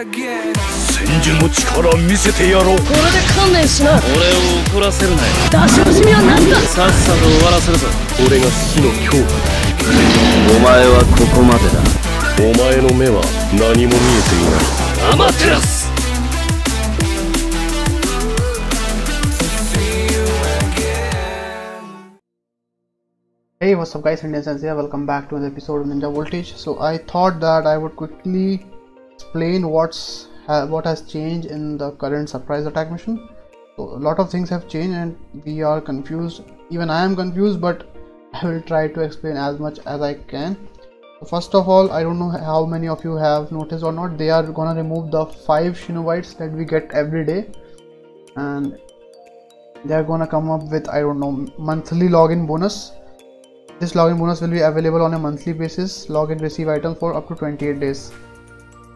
千住の力見せてやろうこれで観念しな俺を怒らせるなよ出し惜しみはなしださっさと終わらせるぞ俺が死の恐怖だお前はここまでだお前の目は何も見えていないアマテラス Hey what's up guys Sense here welcome back to another episode of Ninja Voltage so I thought that I would quickly explain what's ha what has changed in the current surprise attack mission. So a lot of things have changed and we are confused. Even I am confused but I will try to explain as much as I can. So first of all I don't know how many of you have noticed or not they are gonna remove the five shinobites that we get every day. And they are gonna come up with I don't know monthly login bonus. This login bonus will be available on a monthly basis. Log and receive items for up to 28 days.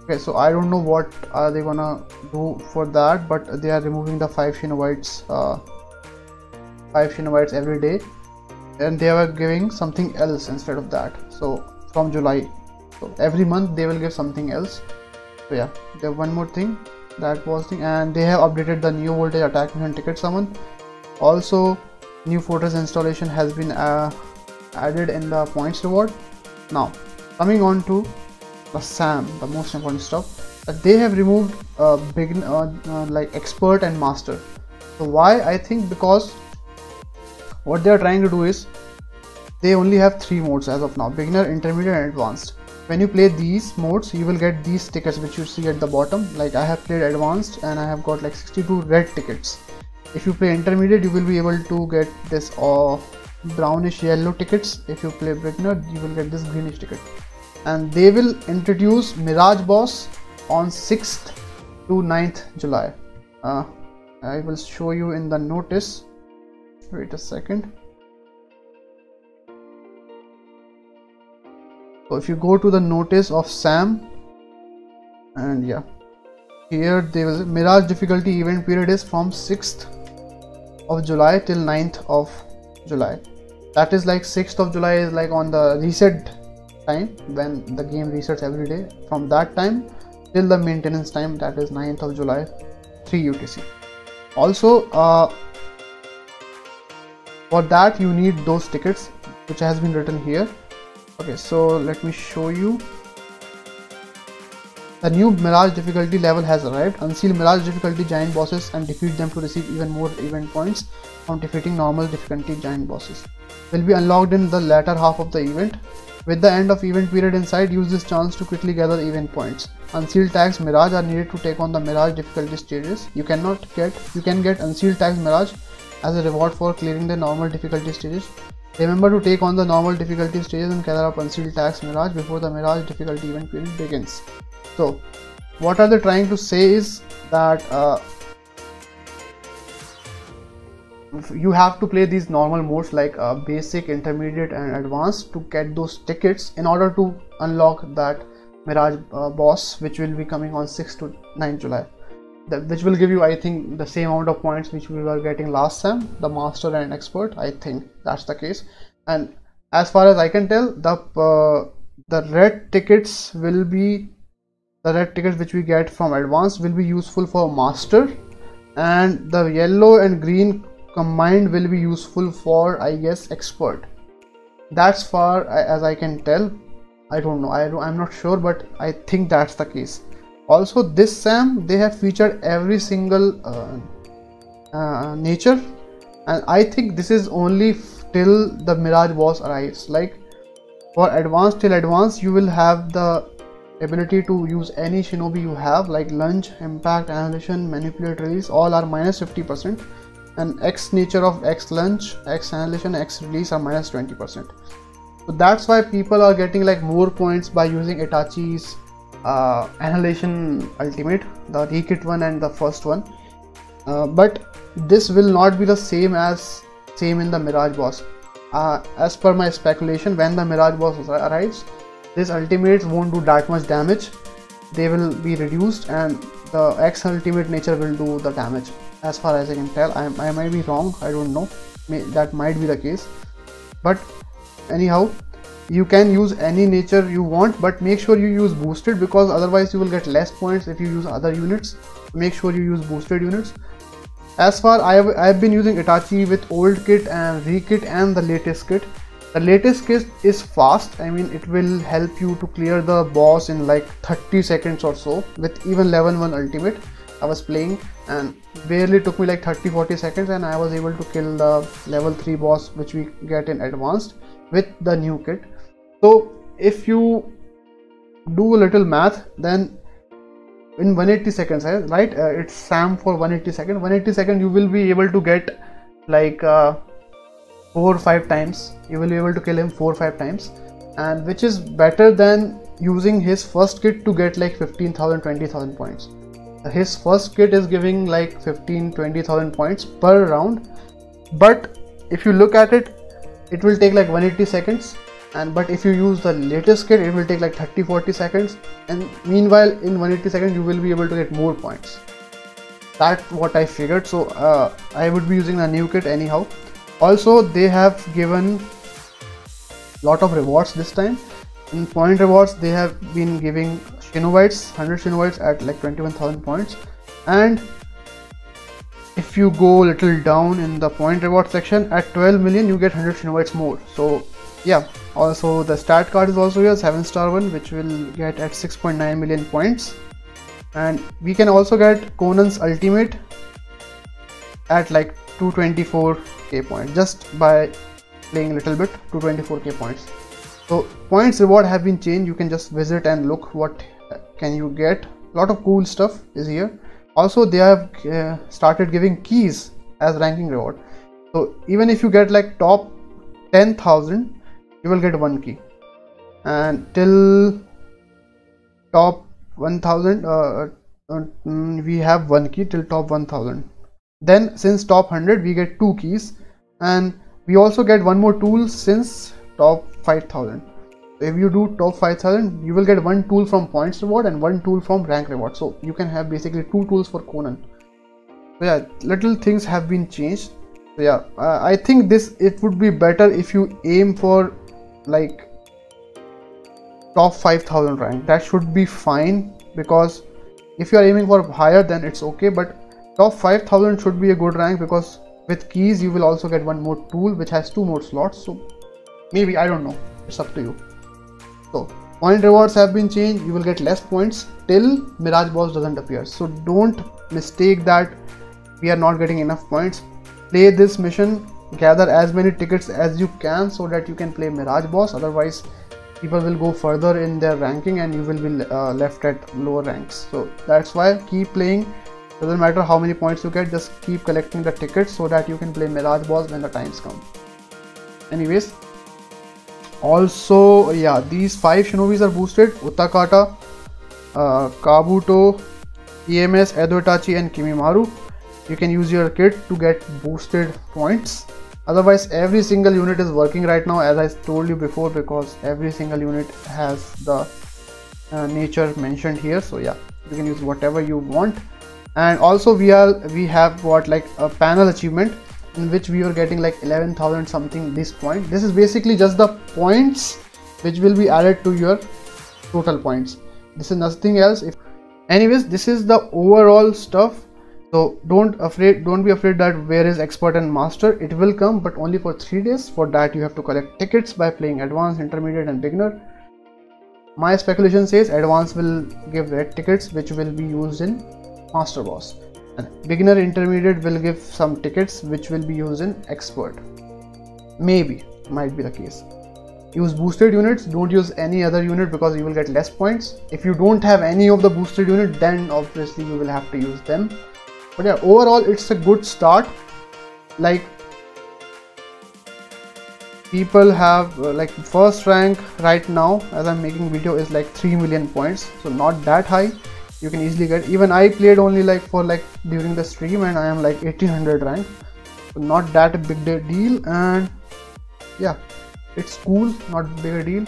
Okay, so I don't know what are they gonna do for that, but they are removing the five shinobites, uh, five every day, and they are giving something else instead of that. So from July, so every month they will give something else. So yeah, one more thing that was thing, and they have updated the new voltage attack mission ticket summon. Also, new fortress installation has been uh, added in the points reward now coming on to the sam the most important stuff that they have removed uh, begin uh, uh, like expert and master. So why? I think because what they are trying to do is they only have three modes as of now beginner intermediate and advanced. When you play these modes you will get these tickets which you see at the bottom. Like i have played advanced and i have got like 62 red tickets. If you play intermediate you will be able to get this uh, brownish yellow tickets. If you play beginner you will get this greenish ticket and they will introduce mirage boss on 6th to 9th july. Uh, i will show you in the notice. Wait a second. So if you go to the notice of sam and yeah here there was mirage difficulty event period is from 6th of july till 9th of july. That is like 6th of july is like on the reset time when the game resets every day from that time till the maintenance time that is 9th of july 3 utc also uh, for that you need those tickets which has been written here okay so let me show you the new Mirage difficulty level has arrived. Unseal Mirage difficulty giant bosses and defeat them to receive even more event points from defeating normal difficulty giant bosses. Will be unlocked in the latter half of the event. With the end of event period inside, use this chance to quickly gather event points. Unsealed tags Mirage are needed to take on the Mirage difficulty stages. You cannot get you can get Unsealed tags Mirage as a reward for clearing the normal difficulty stages. Remember to take on the normal difficulty stages and gather up Unsealed tags Mirage before the Mirage difficulty event period begins so what are they trying to say is that uh, you have to play these normal modes like uh, basic intermediate and advanced to get those tickets in order to unlock that mirage uh, boss which will be coming on 6 to 9 july. That, which will give you i think the same amount of points which we were getting last time the master and expert i think that's the case. And as far as i can tell the uh, the red tickets will be the red tickets which we get from advanced will be useful for master and the yellow and green combined will be useful for i guess expert. That's far as i can tell i don't know. I i'm not sure but i think that's the case. Also this sam they have featured every single uh, uh, nature. And i think this is only till the mirage boss arrives. Like for advanced till advanced you will have the ability to use any shinobi you have like lunge impact annihilation manipulate release all are minus 50 percent and x nature of x lunge x annihilation x release are minus minus 20 percent. So that's why people are getting like more points by using itachi's uh, annihilation ultimate the rekit one and the first one. Uh, but this will not be the same as same in the mirage boss. Uh, as per my speculation when the mirage boss arrives this ultimates won't do that much damage. They will be reduced and the X ultimate nature will do the damage as far as I can tell. I, I might be wrong I don't know. May, that might be the case. But anyhow you can use any nature you want but make sure you use boosted because otherwise you will get less points if you use other units. Make sure you use boosted units. As far I have I have been using Itachi with old kit and rekit and the latest kit. The latest kit is fast. I mean it will help you to clear the boss in like 30 seconds or so with even level 1 ultimate I was playing and barely took me like 30 40 seconds and I was able to kill the level 3 boss which we get in advanced with the new kit. So if you do a little math then in 180 seconds right? Uh, it's sam for 180 seconds. 180 seconds you will be able to get like uh, four or five times. You will be able to kill him four or five times. And which is better than using his first kit to get like 15,000 20,000 points his first kit is giving like 15 20000 points per round. But if you look at it it will take like 180 seconds. And but if you use the latest kit it will take like 30 40 seconds. And meanwhile in 180 seconds you will be able to get more points. That's what i figured. So uh, i would be using the new kit anyhow. Also they have given lot of rewards this time. In point rewards they have been giving shinobites 100 shinobites at like 21000 points. And if you go little down in the point reward section at 12 million you get 100 shinobites more. So yeah. Also the stat card is also here 7 star one which will get at 6.9 million points. And we can also get Konan's ultimate at like 224k points just by playing a little bit 224k points. So points reward have been changed. You can just visit and look what can you get? A lot of cool stuff is here. Also they have uh, started giving keys as ranking reward. So even if you get like top 10000 you will get one key. And till top 1000 uh, uh, mm, we have one key till top 1000 then since top 100 we get two keys. And we also get one more tool since top 5000 if you do top 5000 you will get one tool from points reward and one tool from rank reward. So you can have basically two tools for konan. Yeah little things have been changed. So yeah uh, i think this it would be better if you aim for like top 5000 rank. That should be fine because if you are aiming for higher then it's okay. But top 5000 should be a good rank because with keys you will also get one more tool which has two more slots. So maybe i don't know. It's up to you so point rewards have been changed. You will get less points till mirage boss doesn't appear. So don't mistake that. We are not getting enough points. Play this mission. Gather as many tickets as you can so that you can play mirage boss. Otherwise people will go further in their ranking and you will be uh, left at lower ranks. So that's why keep playing. Doesn't matter how many points you get just keep collecting the tickets so that you can play mirage boss when the times come. Anyways also yeah these five shinobis are boosted. Utakata uh, kabuto ems edo itachi and kimimaru. You can use your kit to get boosted points. Otherwise every single unit is working right now as i told you before because every single unit has the uh, nature mentioned here. So yeah you can use whatever you want. And also we are we have got like a panel achievement in which we were getting like 11,000 something this point. This is basically just the points which will be added to your total points. This is nothing else. If anyways this is the overall stuff. So don't afraid don't be afraid that where is expert and master. It will come but only for three days. For that you have to collect tickets by playing advanced intermediate and beginner. My speculation says advanced will give red tickets which will be used in master boss beginner intermediate will give some tickets which will be used in expert. Maybe might be the case. Use boosted units don't use any other unit because you will get less points. If you don't have any of the boosted unit then obviously you will have to use them. But yeah overall it's a good start. Like people have uh, like first rank right now as i'm making video is like 3 million points. So not that high you can easily get. Even i played only like for like during the stream and i am like 1800 rank. Not that big deal and yeah. It's cool not big deal.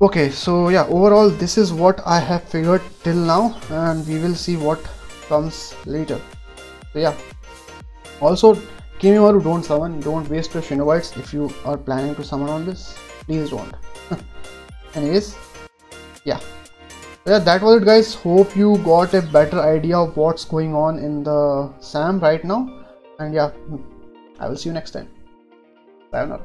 Okay so yeah overall this is what i have figured till now and we will see what comes later. So yeah. Also Kimimaru don't summon don't waste your Shinobites if you are planning to summon on this. Please don't. Anyways yeah yeah that was it guys. Hope you got a better idea of what's going on in the sam right now. And yeah i will see you next time. Sayonara.